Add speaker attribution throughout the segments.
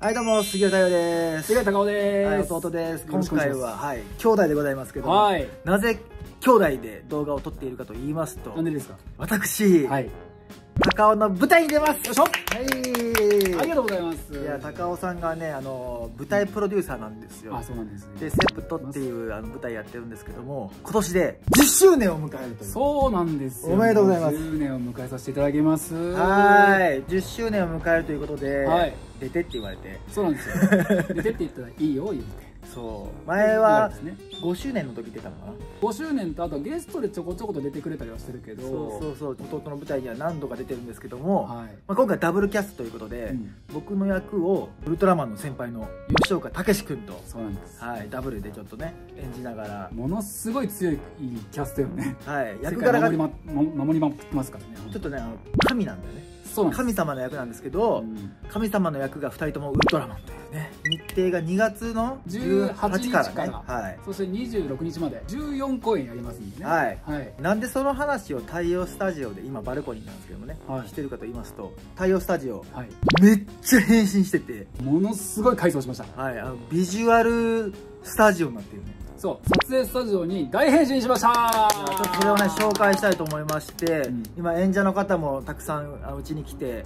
Speaker 1: はいどうも杉浦太陽です
Speaker 2: 杉浦隆夫で
Speaker 1: はい
Speaker 2: す。
Speaker 1: 弟です今回ははい兄弟でございますけども
Speaker 2: はい。
Speaker 1: なぜ兄弟で動画を撮っているかと言いますと
Speaker 2: なんでですか？
Speaker 1: 私、
Speaker 2: はい。
Speaker 1: 高尾の舞台に出ます
Speaker 2: よいしょ
Speaker 1: はい
Speaker 2: ありがとうございます。
Speaker 1: いや高尾さんがねあの舞台プロデューサーなんですよ
Speaker 2: あ、そうなんですね。
Speaker 1: でセプトっていうあの舞台やってるんですけども今年で10周年を迎えるという
Speaker 2: そうなんですよ。
Speaker 1: おめでとうございます
Speaker 2: 10年を迎えさせていただきます。
Speaker 1: はい10周年を迎えるということで、
Speaker 2: はい
Speaker 1: 出てって言われて
Speaker 2: そうなんですよ。出てって言ったらいいよ、言うて。
Speaker 1: そう前は
Speaker 2: ですね。
Speaker 1: 5周年の時出たのかな
Speaker 2: 5周年とあとゲストでちょこちょこと出てくれたりはしてるけど。
Speaker 1: そうそうそう弟の舞台には何度か出てるんですけども、
Speaker 2: はい。
Speaker 1: まあ、今回ダブルキャストということで、
Speaker 2: うん
Speaker 1: 僕の役をウルトラマンの先輩の吉岡武志君と、
Speaker 2: そうなんです。
Speaker 1: はい、ダブルでちょっとね演じながら、
Speaker 2: ものすごい強いキャストよね。
Speaker 1: はい、
Speaker 2: 世
Speaker 1: 役柄が
Speaker 2: 界守りまも守りまくってますからね。
Speaker 1: ちょっとねあの神なんだよね
Speaker 2: そう。
Speaker 1: 神様の役なんですけど、
Speaker 2: うん
Speaker 1: 神様の役が2人ともウルトラマンというね日程が2月の18
Speaker 2: 18日
Speaker 1: か
Speaker 2: からら
Speaker 1: ねはい
Speaker 2: そして26日まで14公演やりますんでね。
Speaker 1: はい
Speaker 2: はい。
Speaker 1: なんでその話を太陽スタジオで今バルコニーなんですけどもね、
Speaker 2: はい
Speaker 1: してるかと言いますと太陽スタジオ
Speaker 2: はい。
Speaker 1: めっちゃ変身してて、
Speaker 2: ものすごい改装しました。
Speaker 1: はい、あのビジュアルスタジオになってるね
Speaker 2: そう、撮影スタジオに大変身しました。
Speaker 1: ちょっとそれをね紹介したいと思いまして、
Speaker 2: うん。
Speaker 1: 今演者の方もたくさんあうちに来て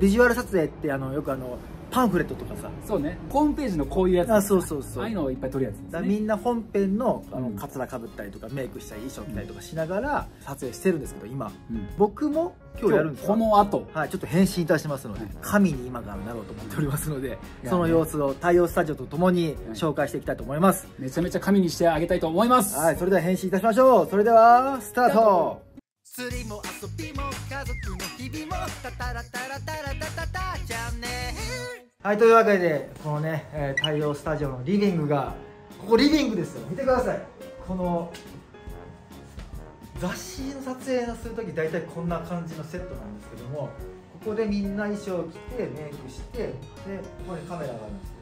Speaker 1: ビジュアル撮影ってあのよくあのパンフレットとかさ。
Speaker 2: そうね、ホームページのこういうやつ。
Speaker 1: あそうそうそう。
Speaker 2: ああいうのをいっぱい撮るやつですね。
Speaker 1: みんな本編のあの
Speaker 2: うん。
Speaker 1: カツラかぶったりとかメイクしたり衣装着たりとかしながら撮影してるんですけど今。
Speaker 2: うん。
Speaker 1: 僕も今日やるんです
Speaker 2: こ
Speaker 1: か
Speaker 2: の後、
Speaker 1: はい、ちょっと変身いたしますので、
Speaker 2: はい。
Speaker 1: 神に今からなろうと思っておりますので、その様子を太陽スタジオとともに紹介していきたいと思います。
Speaker 2: めちゃめちゃ神にしてあげたいと思います。
Speaker 1: はい、それでは変身いたしましょう。それでは、スタート。
Speaker 3: 釣りも遊びも家族の日々もタタラタラタラタタタじゃね
Speaker 1: はい、というわけで、このね、えー太陽スタジオのリビングが、ここリビングですよ。見てください。この、雑誌の撮影をするとき、大体こんな感じのセットなんですけども、ここでみんな衣装を着て、メイクして、で、ここにカメラがあるんです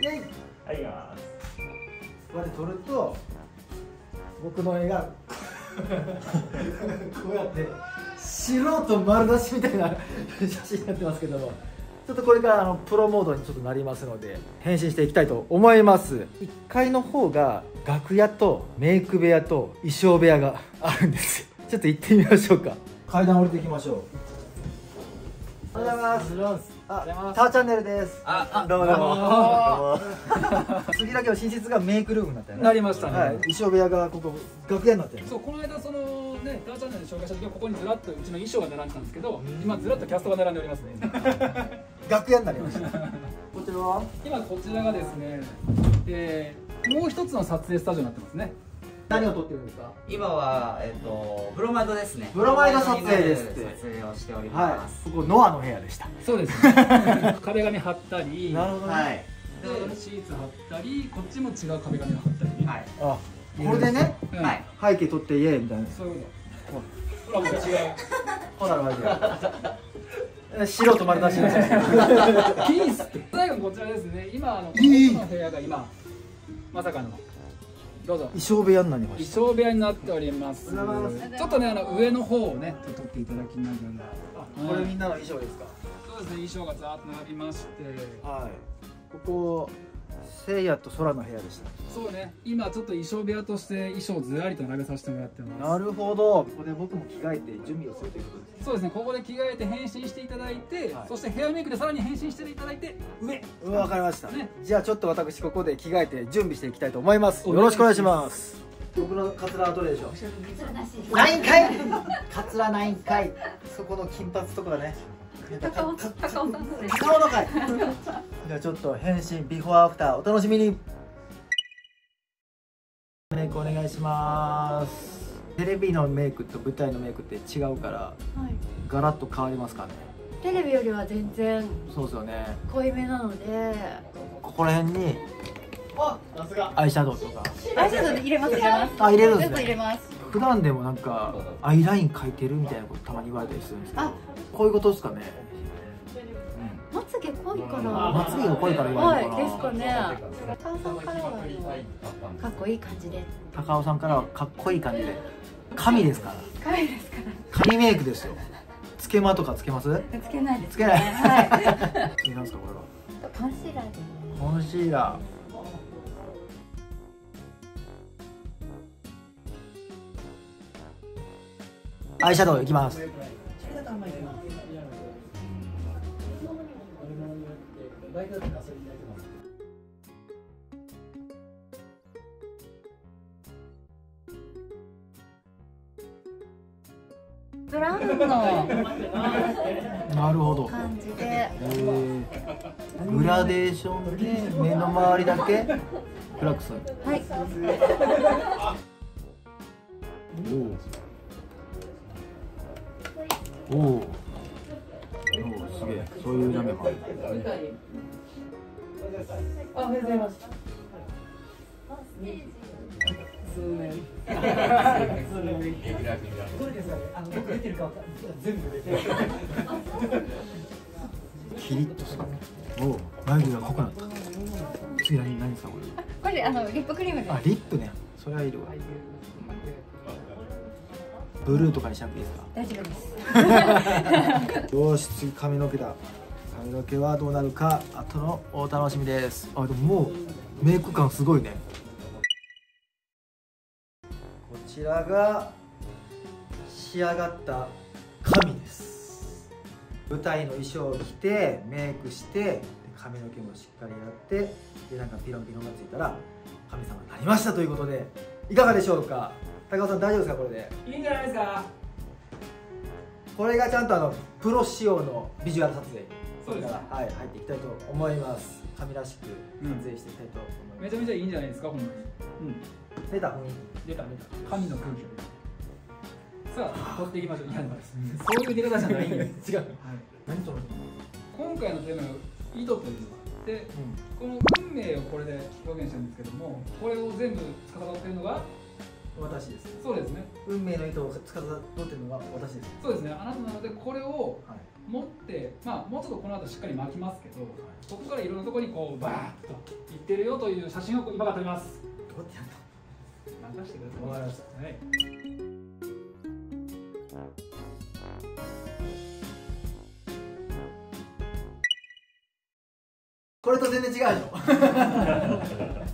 Speaker 1: けど、イェイ
Speaker 4: はい、ます。
Speaker 1: こうやって撮ると僕の絵がこうやって素人丸出しみたいな写真になってますけどもちょっとこれからあのプロモードにちょっとなりますので変身していきたいと思います。1階の方が楽屋とメイク部屋と衣装部屋があるんです。よ ちょっと行ってみましょうか。階段降りていきましょう。おはようございます。あ、ターチャンネルです。
Speaker 4: あ、
Speaker 1: どうもどうも。
Speaker 2: あ
Speaker 1: 次だけは寝室がメイクルームになったよね。
Speaker 2: なりましたね。
Speaker 1: はい、衣装部屋がここ楽屋になってる
Speaker 2: そうこの間そのねダーチャンネルで紹介した時はここにずらっとうちの衣装が並んでたんですけど今ずらっとキャストが並んでおりますね
Speaker 1: 楽屋になりました。こちらは？
Speaker 2: 今こちらがですね、えー、もう一つの撮影スタジオになってますね。
Speaker 1: 何を撮ってるんですか？
Speaker 4: 今は、えっ、と、ブロマイドですね。
Speaker 1: ブロマイド撮影ですって。
Speaker 4: 撮影をしており
Speaker 1: は
Speaker 4: ます。
Speaker 1: い。ここノアの部屋でした。
Speaker 2: そうですね。壁紙貼ったり
Speaker 1: なるほどね、
Speaker 4: はい。
Speaker 2: でシーツ貼ったりこっちも違う壁紙貼ったり、
Speaker 4: はい。
Speaker 1: あこれでね
Speaker 2: うん。
Speaker 4: はい。
Speaker 1: 背景撮ってイエーイみたいな。
Speaker 2: そういうことほらもう違う
Speaker 1: ほらマジで素人丸出しの
Speaker 2: ピースって最後こちらですね。今あのこの部屋が今まさかの。どうぞ。
Speaker 1: 衣装部屋になりま
Speaker 2: 衣
Speaker 1: し
Speaker 2: 装部屋になっております。ちょっとねあの上の方をね撮っていただきながら。
Speaker 1: たこれみんなの衣装ですか？
Speaker 2: そうですね衣装がざーっと並びまして。
Speaker 1: はい。ここせいやと空の部屋でした。
Speaker 2: そうね。今ちょっと衣装部屋として衣装をずらりと並べさせてもらってます。
Speaker 1: なるほど。ここで僕も着替えて準備をするということです
Speaker 2: そうですね。ここで着替えて変身していただいて、
Speaker 1: はい。
Speaker 2: そしてヘアメイクでさらに変身していただいて上。
Speaker 1: うんわかりました、
Speaker 2: ね。
Speaker 1: じゃあちょっと私ここで着替えて準備していきたいと思います。よろしくお願いします。僕のカツラはどれでしょう？ないんかいカツラないんかいそこの金髪とかね
Speaker 5: 高尾高尾さんです
Speaker 1: 高尾のかいじゃあちょっと変身ビフォーアフターお楽しみに。メイクお願いします。テレビのメイクと舞台のメイクって違うから
Speaker 5: はい。
Speaker 1: ガラッと変わりますかね。
Speaker 5: テレビよりは全然
Speaker 1: そうですよね。
Speaker 5: 濃いめなので。
Speaker 1: ここら辺にアイシャドウとか。
Speaker 5: アイシャドウ入れます入れます。
Speaker 1: あ入れるんですね。
Speaker 5: 入れます。
Speaker 1: 普段でもなんかアイライン描いてるみたいなことたまに言われたりするんですけど
Speaker 5: あ。
Speaker 1: こういうことですかね。
Speaker 5: まつげ濃いかな
Speaker 1: まつげが濃いから言われるのかな
Speaker 5: はいですかね。高尾さんからはかっこいい感じで。
Speaker 1: 高尾さんからはかっこいい感じで。神ですから。
Speaker 5: 可愛いですから。
Speaker 1: 神メイクですよ。つけまとかつけます？
Speaker 5: つけないです、ね。
Speaker 1: つけない。
Speaker 5: はい。
Speaker 1: 次なんですかこれは？
Speaker 5: コンシーラー。で。
Speaker 1: コンシーラー。アイシャドウいきます
Speaker 5: ブラウンの
Speaker 1: なるほど。
Speaker 5: 感じで。
Speaker 1: えーグラデーションで目の周りだけ？暗くする
Speaker 5: はい。
Speaker 1: おおおおおおすげえ。そういう鍋もあるんだね
Speaker 2: おはうございます数年数年これです
Speaker 1: か
Speaker 2: ねあの僕出てるか全部出て
Speaker 1: るキリッとするおお眉毛が濃くなった次何何さこれ
Speaker 5: これあのリップクリーム
Speaker 1: あリップねそれはいるわブルーとかにしなくていいですか
Speaker 5: 大丈夫です
Speaker 1: よし次髪の毛だ。髪の毛はどうなるか。後のお楽しみです。あでももうメイク感すごいね。こちらが仕上がった髪です。舞台の衣装を着てメイクして髪の毛もしっかりやってでなんかピロンピロンがついたら神様になりましたということでいかがでしょうか？高尾さん大丈夫ですかこれで？
Speaker 2: いいんじゃないですか。
Speaker 1: これがちゃんとあのプロ仕様のビジュアル撮影。
Speaker 2: そうです。
Speaker 1: これからはい入っていきたいと思います。神らしく撮影していきたいと思います、
Speaker 2: めちゃめちゃいいんじゃないですかほんまに。
Speaker 1: 出た雰囲
Speaker 2: 出た出た。神の空気。さあ取っていきましょう。そういう出方じゃない。んです
Speaker 1: 気違う。
Speaker 2: はい。
Speaker 1: 何それ
Speaker 2: 今回のテーマは「井戸」というのがあってこの運命をこれで表現したんですけどもこれを全部司っているのが
Speaker 1: 私です
Speaker 2: そうですね。
Speaker 1: 運命の糸を司ってるのが私です
Speaker 2: そうですね。あなたなのでこれを
Speaker 1: はい。
Speaker 2: 持ってまあもうちょっとこの後しっかり巻きますけどここからいろんなところにこうバーッといってるよという写真を今から撮ります。
Speaker 1: どうやってやった
Speaker 2: 任せてください
Speaker 1: わかりました。
Speaker 2: はい。
Speaker 1: これと全然違うでしょ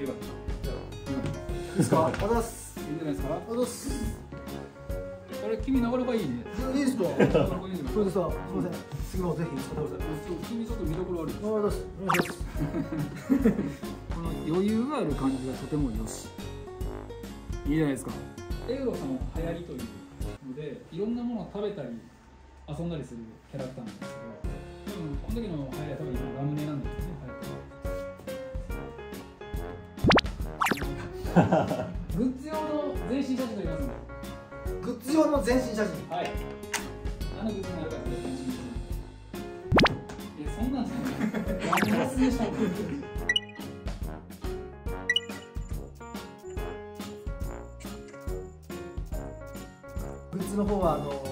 Speaker 2: よかった
Speaker 1: いいですかありがとうございます
Speaker 2: いいんじゃないですか
Speaker 1: ありがとうございます
Speaker 2: これ君なかなかいいね
Speaker 1: いいですか
Speaker 2: なかなかいいんじゃない
Speaker 1: それでさすいません次もぜひ使ってください
Speaker 2: 君ちょっと見どころある
Speaker 1: ありがとうございますお願いします
Speaker 2: この余裕がある感じがとてもよしいいじゃないですかエウロさんは流行りというのでいろんなものを食べたり遊んだりするキャラクターなんですけど多分この時の流行りは多分今ラムネなんです。グッズ用の全身写真撮ります
Speaker 1: グッズ用の全身写真
Speaker 2: はい。何のグッズになるか全身写真いやそんなんじゃないしたの
Speaker 1: グッズの方はあの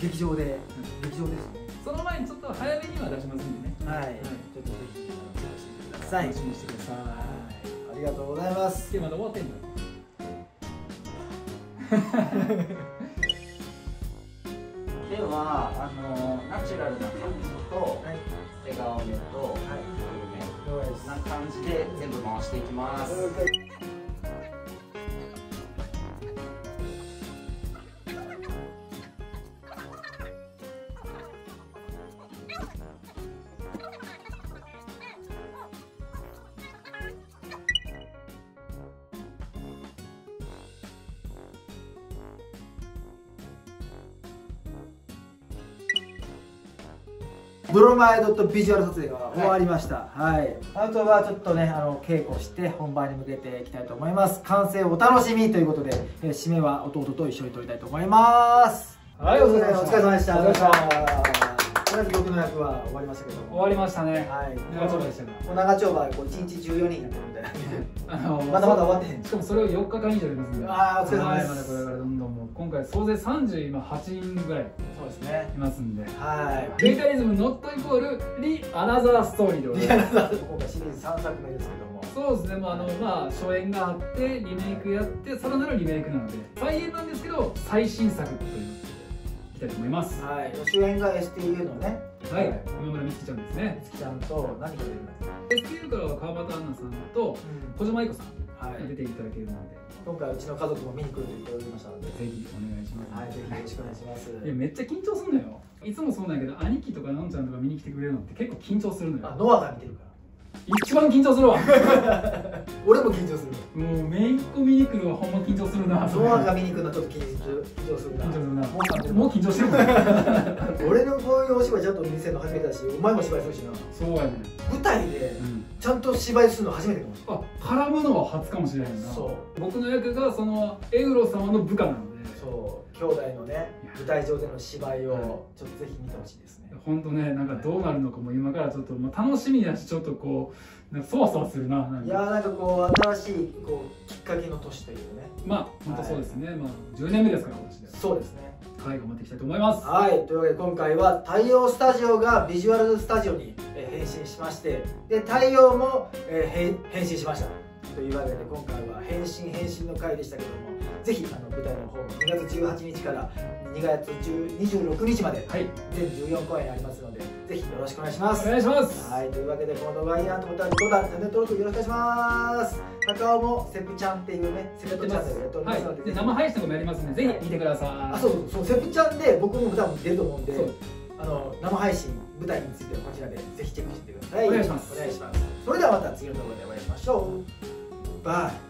Speaker 1: 劇場で劇場ですね。
Speaker 2: その前にちょっと早めには出しますんでね。
Speaker 1: はい、
Speaker 2: はい。
Speaker 1: ちょっとぜひあの探してください。
Speaker 2: 楽しみにしてください。
Speaker 1: ありがとうございます。
Speaker 2: でまだ終わってんの？
Speaker 4: ではあのナチュラルな感じと
Speaker 1: はい。
Speaker 4: 手顔目と
Speaker 1: 了解です
Speaker 4: な感じで全部回していきます
Speaker 1: ブロマイドとビジュアル撮影が終わりました。はい、あとはちょっとねあの稽古して本番に向けていきたいと思います。完成お楽しみということで、えー締めは弟と一緒に撮りたいと思います。
Speaker 2: はい
Speaker 1: お疲れ様でした。お疲れ様でした。
Speaker 2: お疲れ様でした
Speaker 1: とりあえず僕の役は終わりましたけど。も
Speaker 2: 終わりましたね。
Speaker 1: はい。
Speaker 2: 長丁場でしたか
Speaker 1: もう長丁場こう1日14人やってるみたいな
Speaker 2: あの
Speaker 1: まだまだ終わってへん。
Speaker 2: しかもそれを4日間以上やります。んで
Speaker 1: あーお疲れ様です。
Speaker 2: これからどんどんもう今回総勢30今8人ぐらい
Speaker 1: そうですね。
Speaker 2: いますんで。
Speaker 1: はい。
Speaker 2: メカニズムノットイコールリアナザーストーリーでござい
Speaker 1: リ
Speaker 2: ます。
Speaker 1: アルな今回シリーズ3作目ですけども。
Speaker 2: そうですね、まああのまあ、初演があってリメイクやってさらなるリメイクなので再演なんですけど最新作というきたいと思います。
Speaker 1: はい。主演が STU のね。
Speaker 2: はい。今村美月ちゃんですね。
Speaker 1: 美月ちゃんと何が出るんだっ
Speaker 2: STU からは川端杏奈さんと
Speaker 1: け
Speaker 2: 小島愛子さん
Speaker 1: はい。
Speaker 2: に出ていただけるので。
Speaker 1: 今回うちの家族も見に来ると言っておりましたので。
Speaker 2: ぜひお願いします、
Speaker 1: はいぜひよろしくお願いします。
Speaker 2: いやめっちゃ緊張するのよ。いつもそうなんやけど兄貴とかのんちゃんとか見に来てくれるのって結構緊張するのよ。
Speaker 1: あノアが見てるから
Speaker 2: 一番緊張するわ。
Speaker 1: 俺も緊張する。
Speaker 2: もうめいっ子見に来るのはほんま緊張するな。
Speaker 1: ノアが見に来るのはちょっと緊張緊張するな。
Speaker 2: 緊張するな。
Speaker 1: もう
Speaker 2: 緊張してる。
Speaker 1: 俺のこういうお芝居ちゃんと見せるの初めてだしお前も芝居するしな。
Speaker 2: そうやね
Speaker 1: 舞台で
Speaker 2: うん。
Speaker 1: ちゃんと芝居するの初めてかもしれない
Speaker 2: あ絡むのは初かもしれへんな。
Speaker 1: そう。
Speaker 2: 僕の役がそのエウロ様の部下なので。
Speaker 1: そう兄弟のね舞台上での芝居をちょっとぜひ見てほしいですね。
Speaker 2: 本当ねなんかどうなるのかも今からちょっともう楽しみだしちょっとこうなんかそわそわするな
Speaker 1: いやーなんかこう新しいこうきっかけの年というね。
Speaker 2: まあ本当そうですね、まあ10年目ですから私で。
Speaker 1: そうですね。
Speaker 2: はい頑張っていきたいと思います。
Speaker 1: はいというわけで今回は太陽スタジオがビジュアルスタジオにえー変身しましてで太陽もえ変身しました。というわけで今回は変身変身の回でしたけどもぜひあの舞台の方も2月18日から2月10 26日まで
Speaker 2: はい。
Speaker 1: 全14公演ありますのでぜひよろしくお願いします。
Speaker 2: お願いします。
Speaker 1: はい、というわけでこの動画がいいなと思ったら動画チャンネル登録よろしくお願いします。高尾もセプちゃんっていうねセプチャンネルやっておりますので,、
Speaker 2: はい、で生配信とかもやりますんでぜひ見てください。
Speaker 1: あそうそうそうセプちゃんで僕も多分出ると思うんであの生配信舞台についてはこちらでぜひチェックしてください。
Speaker 2: お願いします。
Speaker 1: お願いします。それではまた次の動画でお会いしましょう。バイ